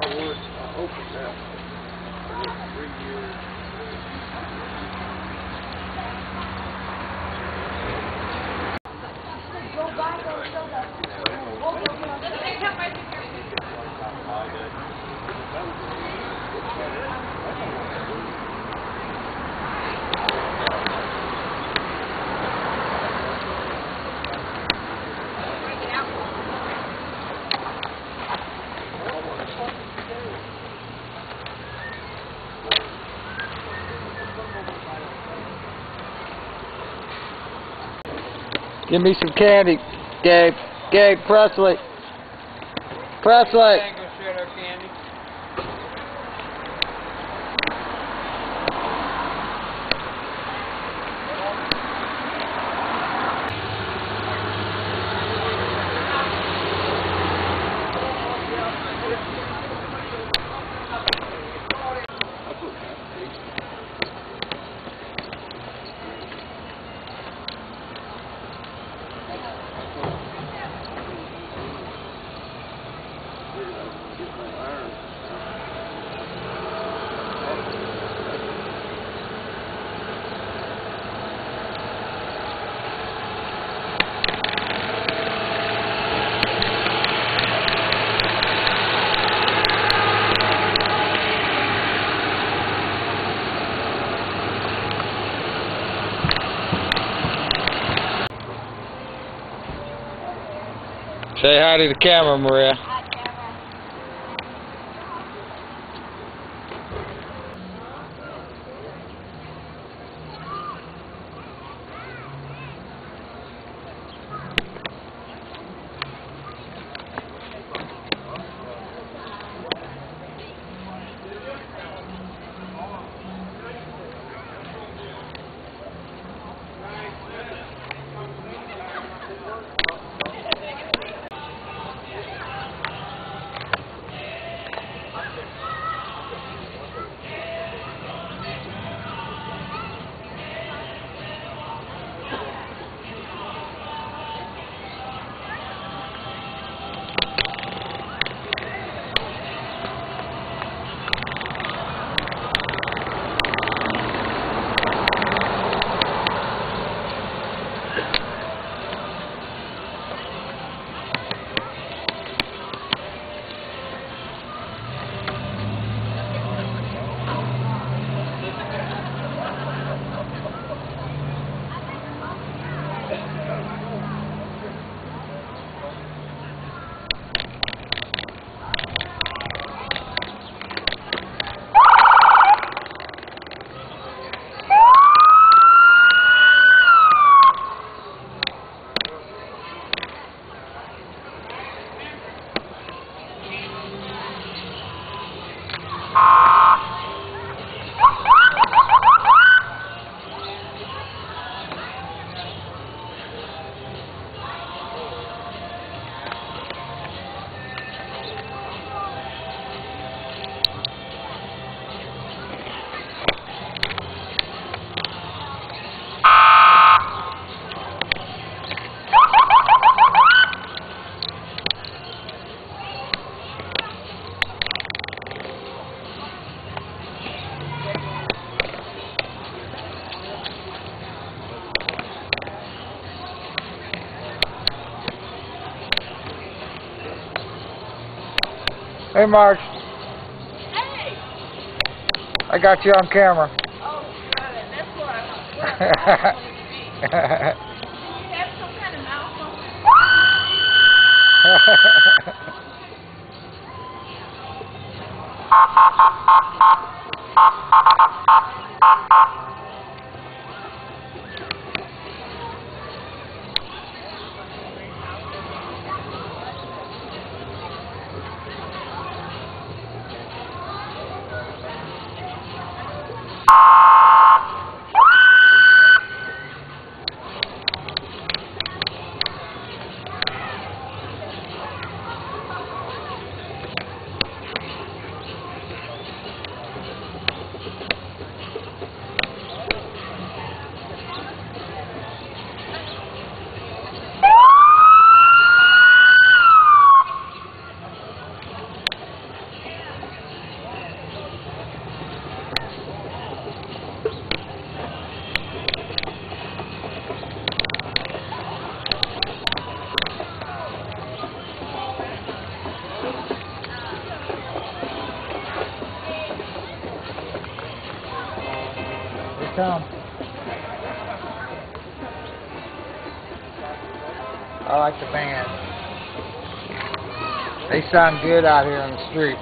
I I opened that. Worked three years. Give me some candy, Gabe. Gabe Presley. Presley. Say hi to the camera, Maria. Hey, Marge. Hey! I got you on camera. Oh, got it. That's what I want. sound good out here on the street.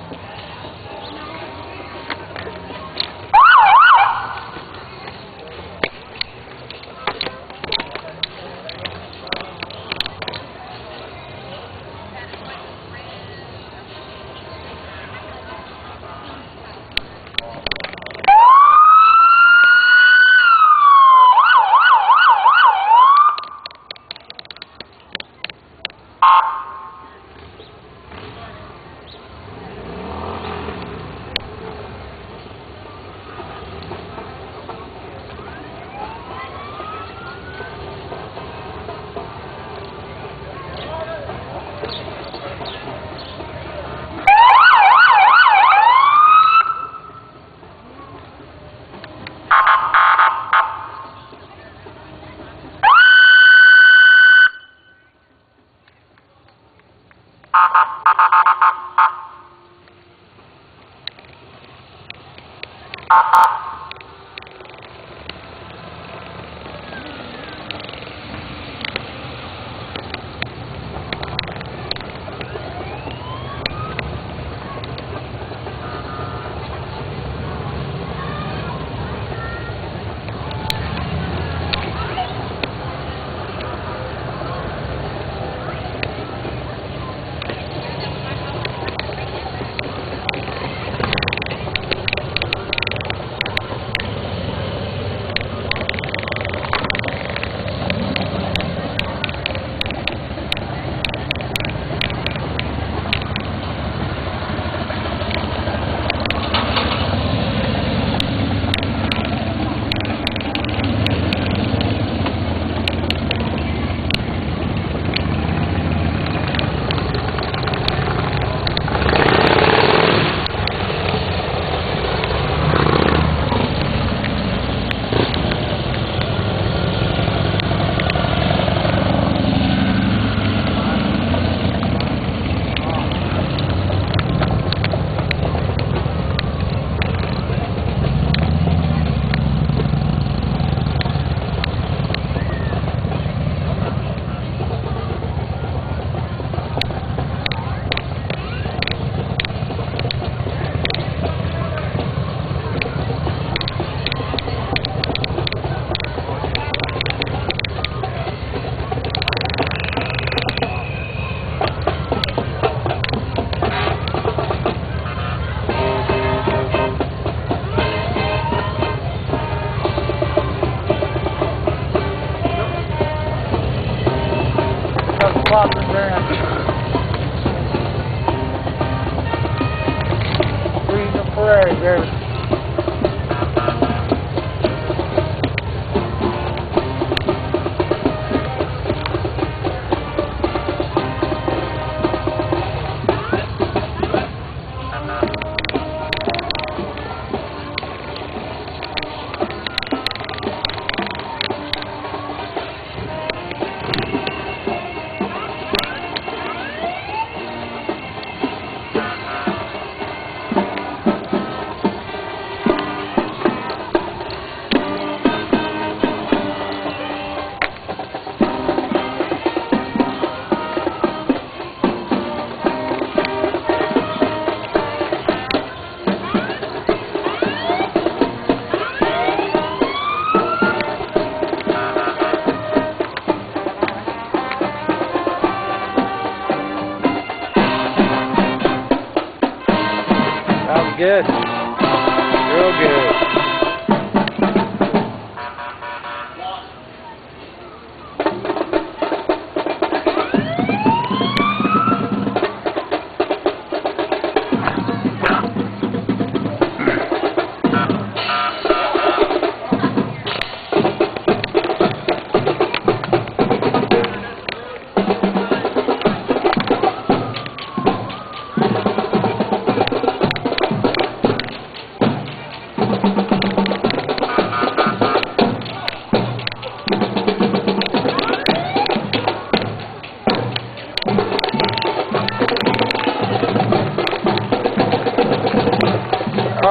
Good. Real good.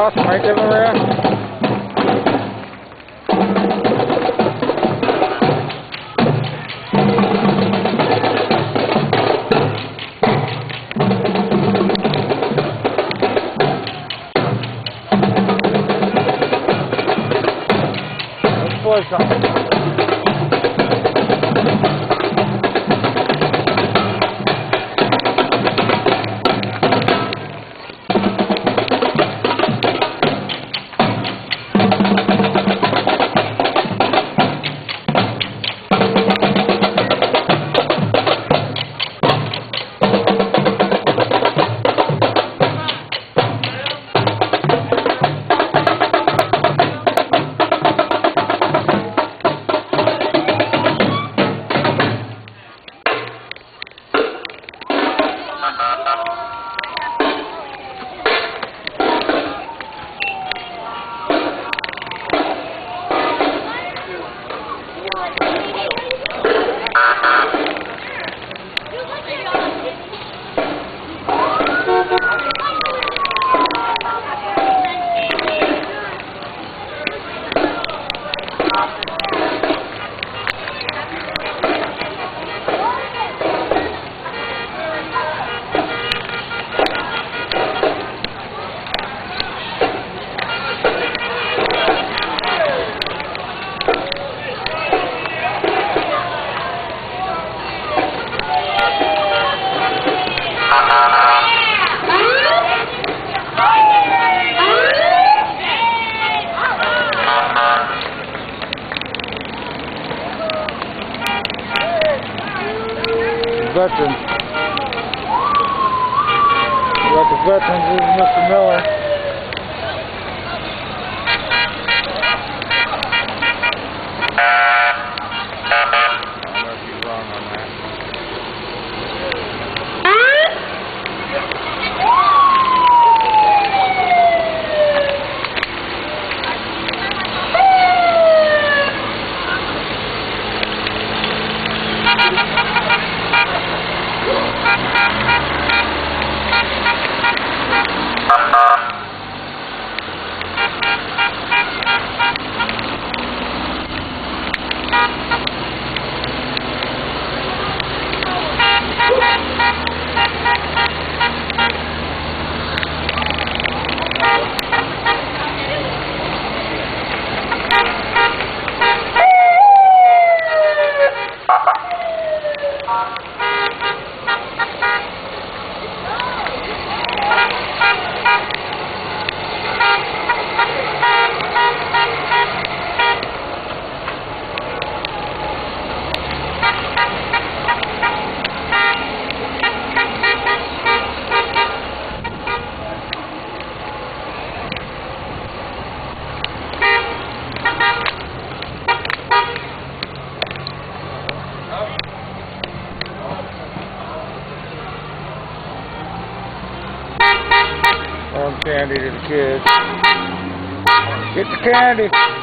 exhaust parts everywhere. Let's blow. Get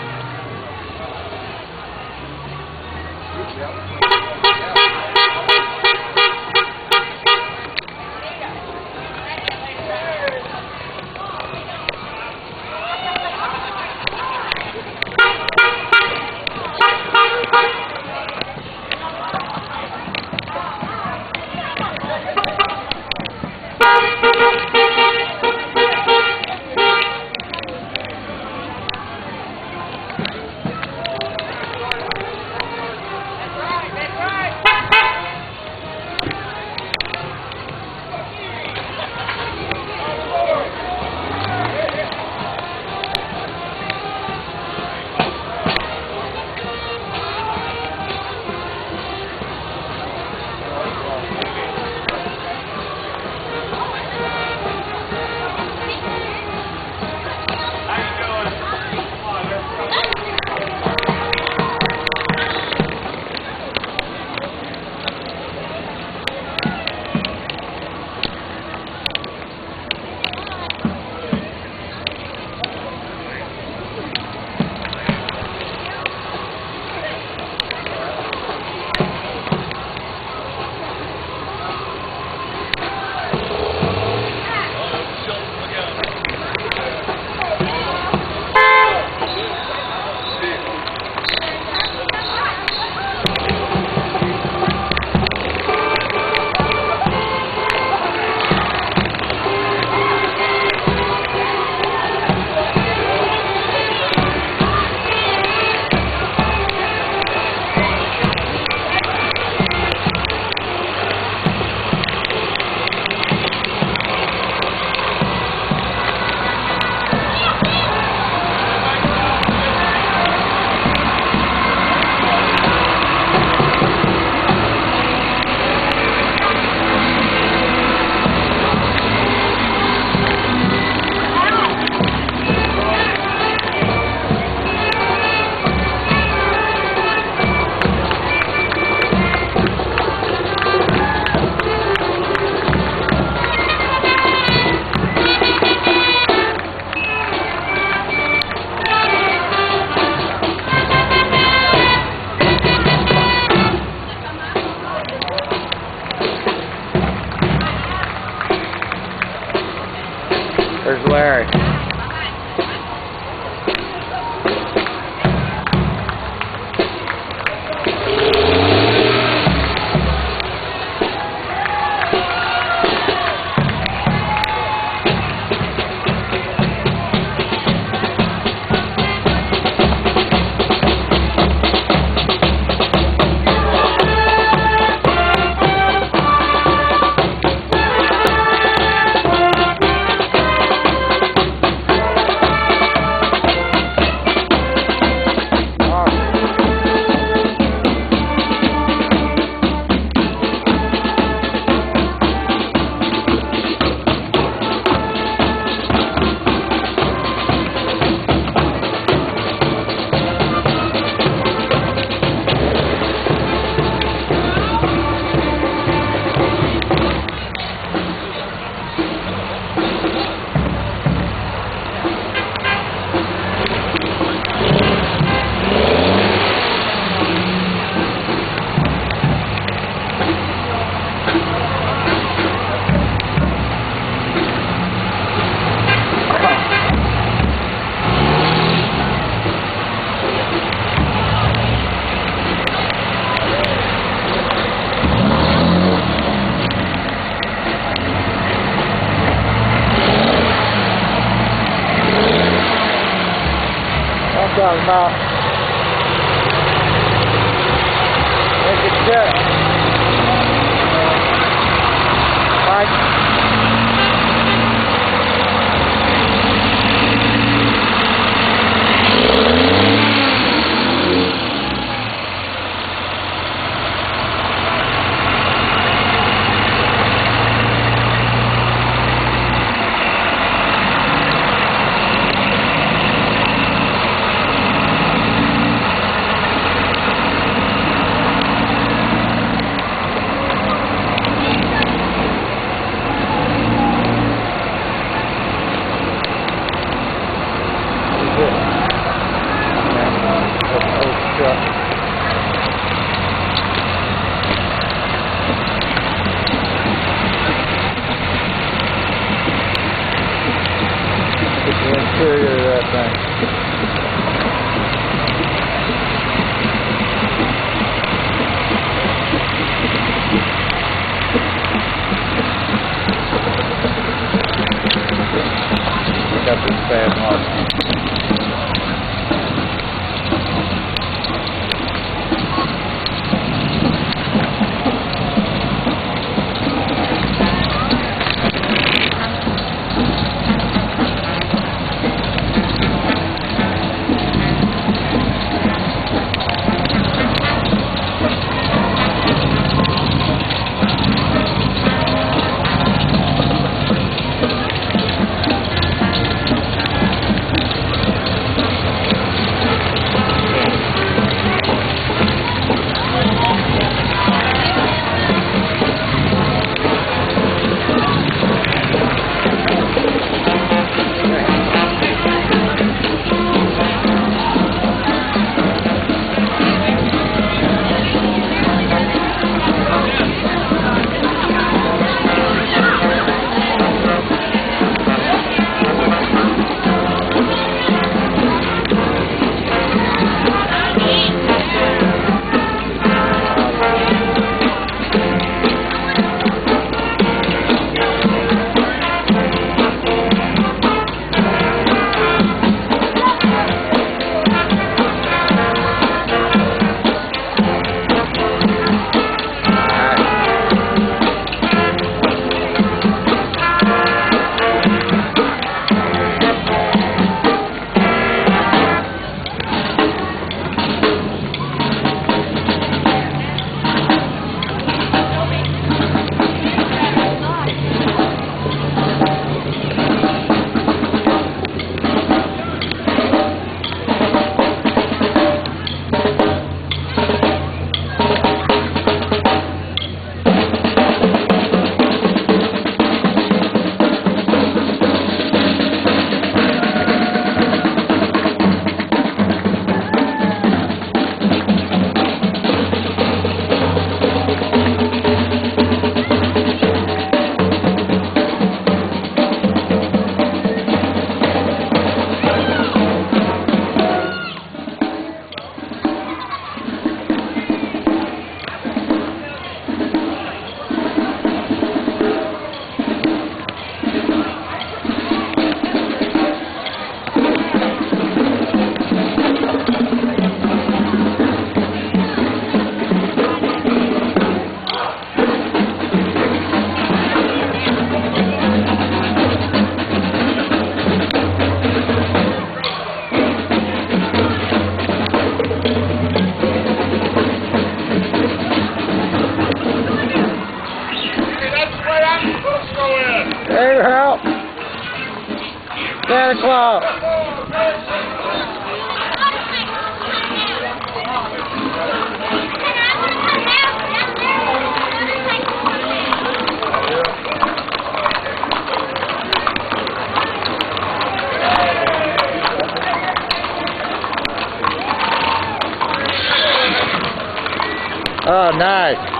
Oh, nice.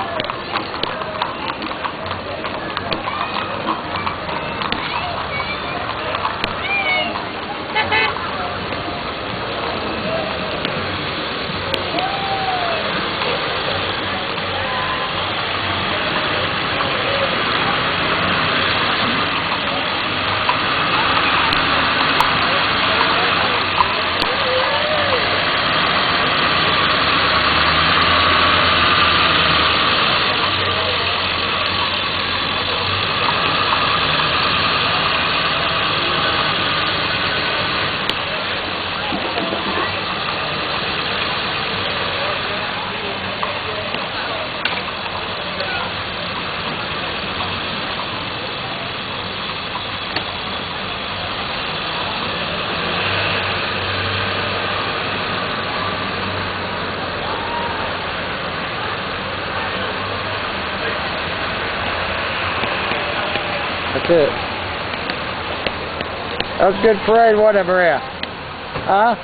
That's it. That was a good parade, it, Maria? Huh?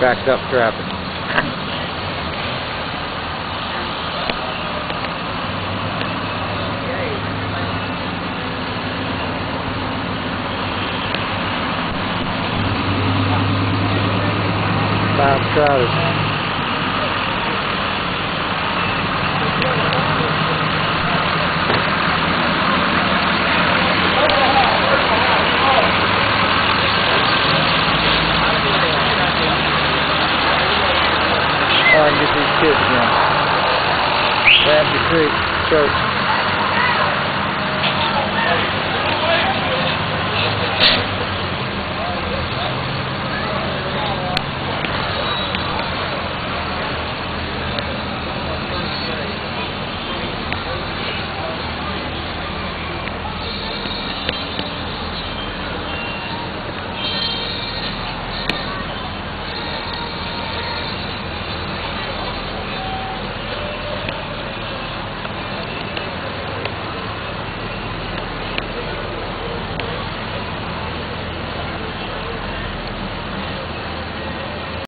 Backed up traffic. Miles crowded. Oh, I can get these kids again. Ramsey Creek Church.